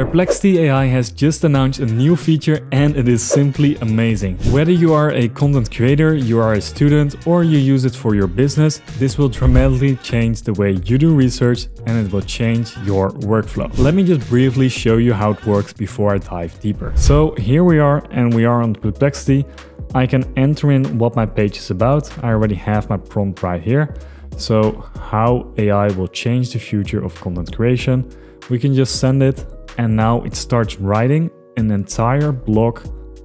Perplexity AI has just announced a new feature and it is simply amazing. Whether you are a content creator, you are a student, or you use it for your business, this will dramatically change the way you do research and it will change your workflow. Let me just briefly show you how it works before I dive deeper. So here we are and we are on Perplexity. I can enter in what my page is about. I already have my prompt right here. So how AI will change the future of content creation. We can just send it and now it starts writing an entire blog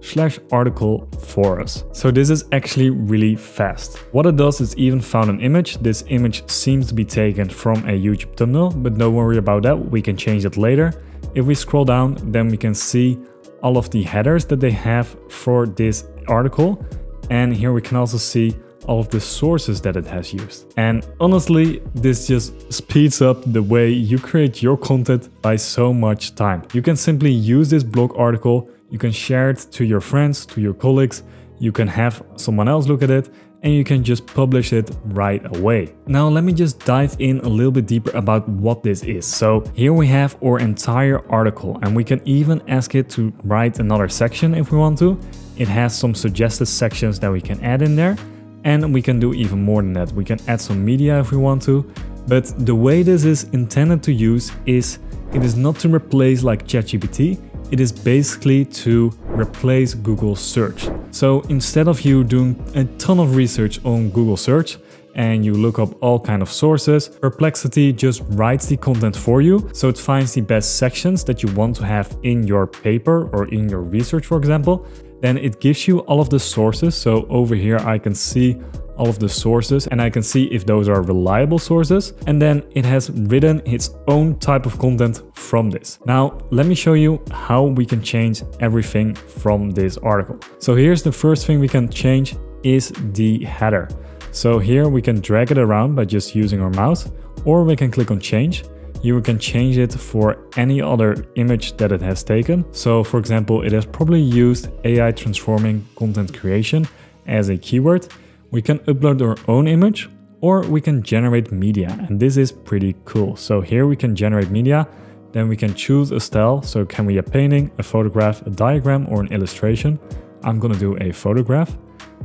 slash article for us. So this is actually really fast. What it does is even found an image. This image seems to be taken from a YouTube thumbnail, but don't worry about that. We can change it later. If we scroll down, then we can see all of the headers that they have for this article. And here we can also see all of the sources that it has used. And honestly, this just speeds up the way you create your content by so much time. You can simply use this blog article, you can share it to your friends, to your colleagues, you can have someone else look at it, and you can just publish it right away. Now let me just dive in a little bit deeper about what this is. So here we have our entire article and we can even ask it to write another section if we want to. It has some suggested sections that we can add in there and we can do even more than that. We can add some media if we want to. But the way this is intended to use is it is not to replace like ChatGPT, it is basically to replace Google search. So instead of you doing a ton of research on Google search and you look up all kind of sources, Perplexity just writes the content for you. So it finds the best sections that you want to have in your paper or in your research, for example. Then it gives you all of the sources. So over here, I can see all of the sources and I can see if those are reliable sources. And then it has written its own type of content from this. Now, let me show you how we can change everything from this article. So here's the first thing we can change is the header. So here we can drag it around by just using our mouse or we can click on change you can change it for any other image that it has taken. So for example, it has probably used AI transforming content creation as a keyword. We can upload our own image or we can generate media and this is pretty cool. So here we can generate media, then we can choose a style. So can we a painting, a photograph, a diagram or an illustration? I'm gonna do a photograph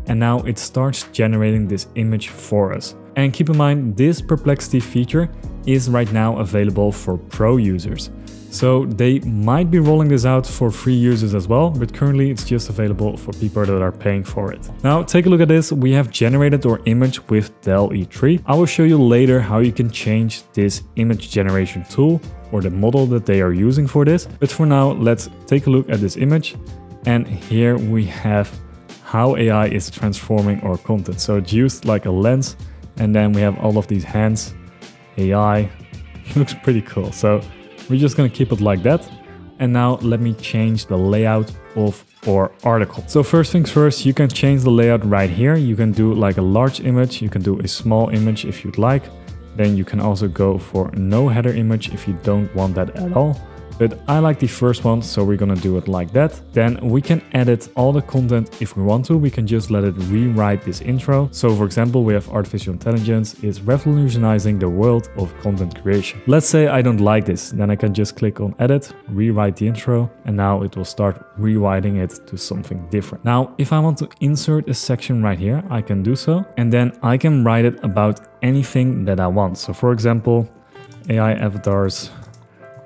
and now it starts generating this image for us. And keep in mind, this perplexity feature is right now available for pro users. So they might be rolling this out for free users as well, but currently it's just available for people that are paying for it. Now take a look at this. We have generated our image with DALL-E 3. I will show you later how you can change this image generation tool or the model that they are using for this. But for now, let's take a look at this image. And here we have how AI is transforming our content. So it's used like a lens and then we have all of these hands AI. Looks pretty cool. So we're just gonna keep it like that. And now let me change the layout of our article. So first things first, you can change the layout right here. You can do like a large image. You can do a small image if you'd like. Then you can also go for no header image if you don't want that at all. But I like the first one, so we're gonna do it like that. Then we can edit all the content if we want to. We can just let it rewrite this intro. So for example, we have artificial intelligence is revolutionizing the world of content creation. Let's say I don't like this, then I can just click on edit, rewrite the intro, and now it will start rewriting it to something different. Now, if I want to insert a section right here, I can do so. And then I can write it about anything that I want. So for example, AI avatars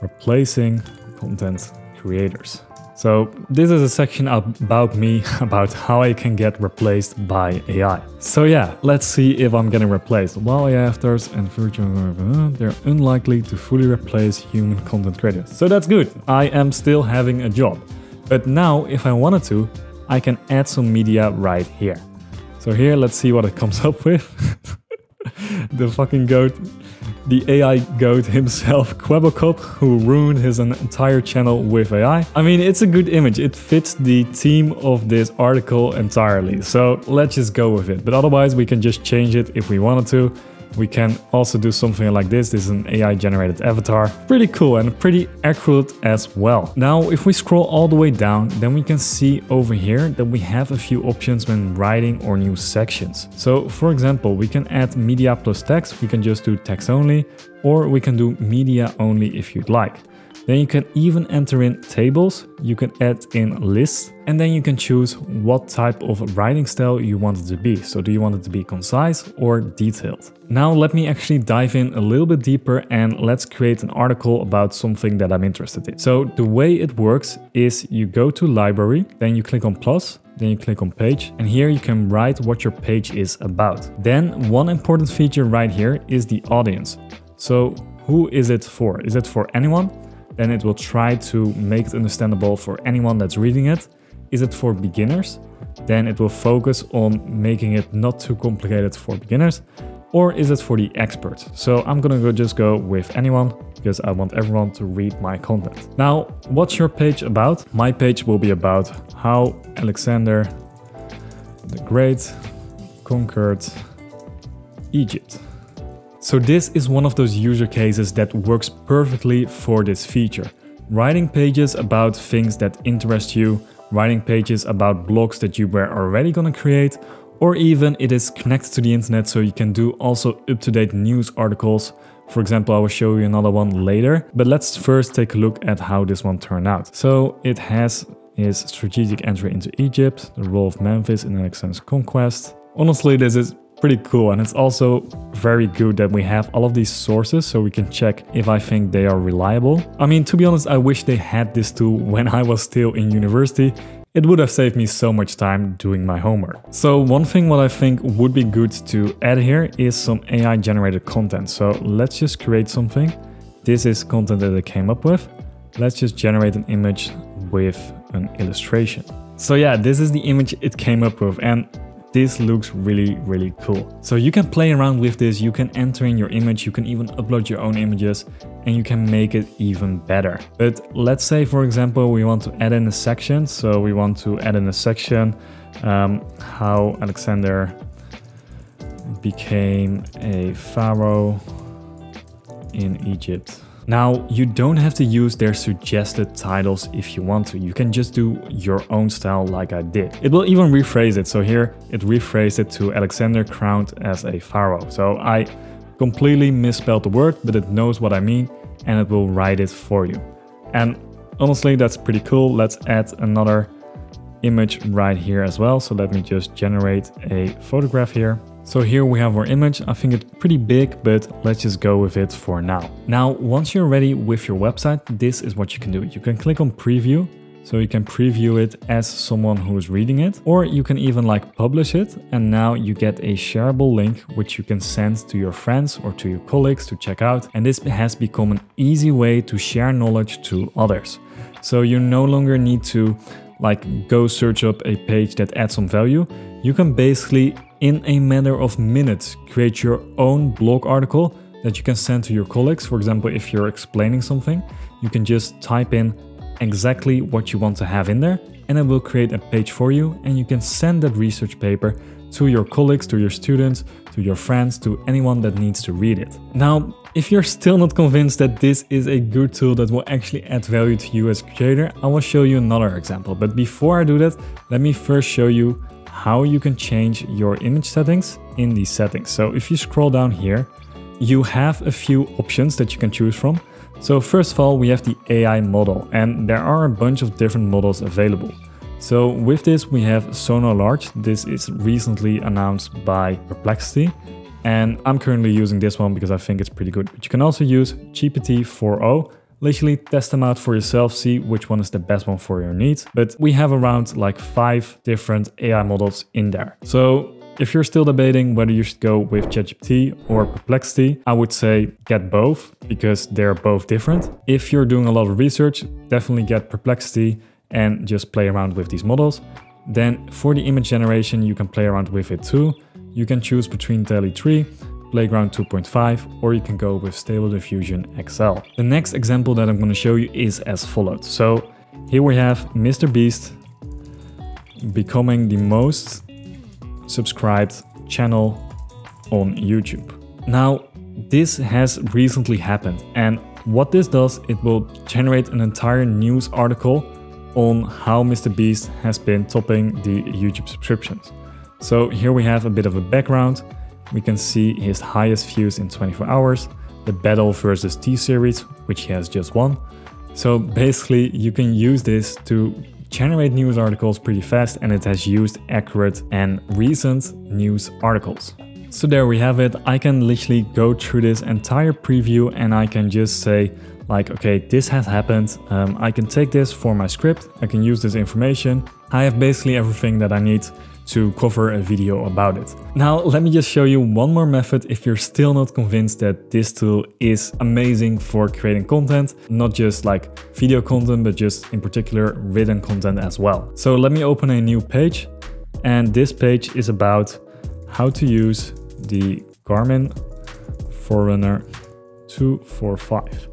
replacing content creators. So this is a section about me, about how I can get replaced by AI. So yeah, let's see if I'm getting replaced. While AI avatars and virtual, they're unlikely to fully replace human content creators. So that's good. I am still having a job. But now, if I wanted to, I can add some media right here. So here, let's see what it comes up with. the fucking goat the AI goat himself, Kwebbelkop, who ruined his entire channel with AI. I mean, it's a good image. It fits the theme of this article entirely. So let's just go with it. But otherwise, we can just change it if we wanted to. We can also do something like this. This is an AI generated avatar. Pretty cool and pretty accurate as well. Now, if we scroll all the way down, then we can see over here that we have a few options when writing or new sections. So for example, we can add media plus text. We can just do text only, or we can do media only if you'd like. Then you can even enter in tables, you can add in lists, and then you can choose what type of writing style you want it to be. So do you want it to be concise or detailed? Now let me actually dive in a little bit deeper and let's create an article about something that I'm interested in. So the way it works is you go to library, then you click on plus, then you click on page and here you can write what your page is about. Then one important feature right here is the audience. So who is it for? Is it for anyone? Then it will try to make it understandable for anyone that's reading it. Is it for beginners? Then it will focus on making it not too complicated for beginners. Or is it for the experts? So I'm gonna go just go with anyone because I want everyone to read my content. Now, what's your page about? My page will be about how Alexander the Great conquered Egypt. So this is one of those user cases that works perfectly for this feature. Writing pages about things that interest you, writing pages about blogs that you were already gonna create, or even it is connected to the internet so you can do also up-to-date news articles. For example, I will show you another one later, but let's first take a look at how this one turned out. So it has his strategic entry into Egypt, the role of Memphis in Alexander's conquest. Honestly, this is pretty cool and it's also very good that we have all of these sources so we can check if I think they are reliable. I mean, to be honest, I wish they had this tool when I was still in university. It would have saved me so much time doing my homework. So one thing what I think would be good to add here is some AI generated content. So let's just create something. This is content that I came up with. Let's just generate an image with an illustration. So yeah, this is the image it came up with and this looks really, really cool. So you can play around with this, you can enter in your image, you can even upload your own images and you can make it even better. But let's say, for example, we want to add in a section. So we want to add in a section um, how Alexander became a pharaoh in Egypt. Now, you don't have to use their suggested titles if you want to. You can just do your own style like I did. It will even rephrase it. So here it rephrased it to Alexander crowned as a pharaoh. So I completely misspelled the word, but it knows what I mean and it will write it for you. And honestly, that's pretty cool. Let's add another image right here as well. So let me just generate a photograph here. So here we have our image. I think it's pretty big, but let's just go with it for now. Now, once you're ready with your website, this is what you can do. You can click on preview. So you can preview it as someone who's reading it, or you can even like publish it. And now you get a shareable link, which you can send to your friends or to your colleagues to check out. And this has become an easy way to share knowledge to others. So you no longer need to like go search up a page that adds some value. You can basically in a matter of minutes create your own blog article that you can send to your colleagues. For example, if you're explaining something, you can just type in exactly what you want to have in there and it will create a page for you and you can send that research paper to your colleagues, to your students, to your friends, to anyone that needs to read it. Now, if you're still not convinced that this is a good tool that will actually add value to you as a creator, I will show you another example. But before I do that, let me first show you how you can change your image settings in these settings. So if you scroll down here, you have a few options that you can choose from. So first of all, we have the AI model and there are a bunch of different models available. So with this, we have Sonar Large. This is recently announced by Perplexity. And I'm currently using this one because I think it's pretty good. But you can also use GPT-4o Literally test them out for yourself, see which one is the best one for your needs. But we have around like five different AI models in there. So if you're still debating whether you should go with ChatGPT or Perplexity, I would say get both because they're both different. If you're doing a lot of research, definitely get Perplexity and just play around with these models. Then for the image generation, you can play around with it too. You can choose between DALL-E 3 Playground 2.5 or you can go with Stable Diffusion XL. The next example that I'm going to show you is as followed. So here we have Mr. Beast becoming the most subscribed channel on YouTube. Now this has recently happened and what this does, it will generate an entire news article on how Mr. Beast has been topping the YouTube subscriptions. So here we have a bit of a background we can see his highest views in 24 hours, the battle versus T-Series, which he has just won, So basically you can use this to generate news articles pretty fast and it has used accurate and recent news articles. So there we have it. I can literally go through this entire preview and I can just say like, okay, this has happened. Um, I can take this for my script. I can use this information. I have basically everything that I need to cover a video about it. Now, let me just show you one more method if you're still not convinced that this tool is amazing for creating content, not just like video content, but just in particular written content as well. So let me open a new page and this page is about how to use the Garmin Forerunner 245.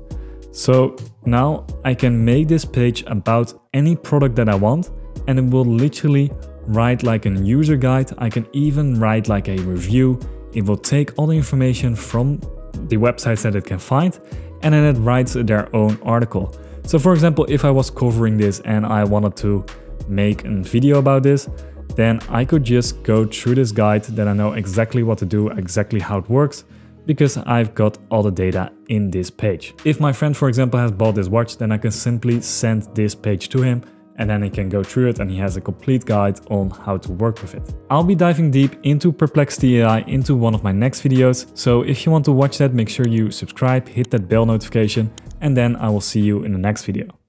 So now I can make this page about any product that I want and it will literally write like a user guide. I can even write like a review. It will take all the information from the websites that it can find and then it writes their own article. So for example, if I was covering this and I wanted to make a video about this, then I could just go through this guide that I know exactly what to do, exactly how it works, because I've got all the data in this page. If my friend, for example, has bought this watch, then I can simply send this page to him and then he can go through it and he has a complete guide on how to work with it. I'll be diving deep into Perplexity AI into one of my next videos, so if you want to watch that, make sure you subscribe, hit that bell notification, and then I will see you in the next video.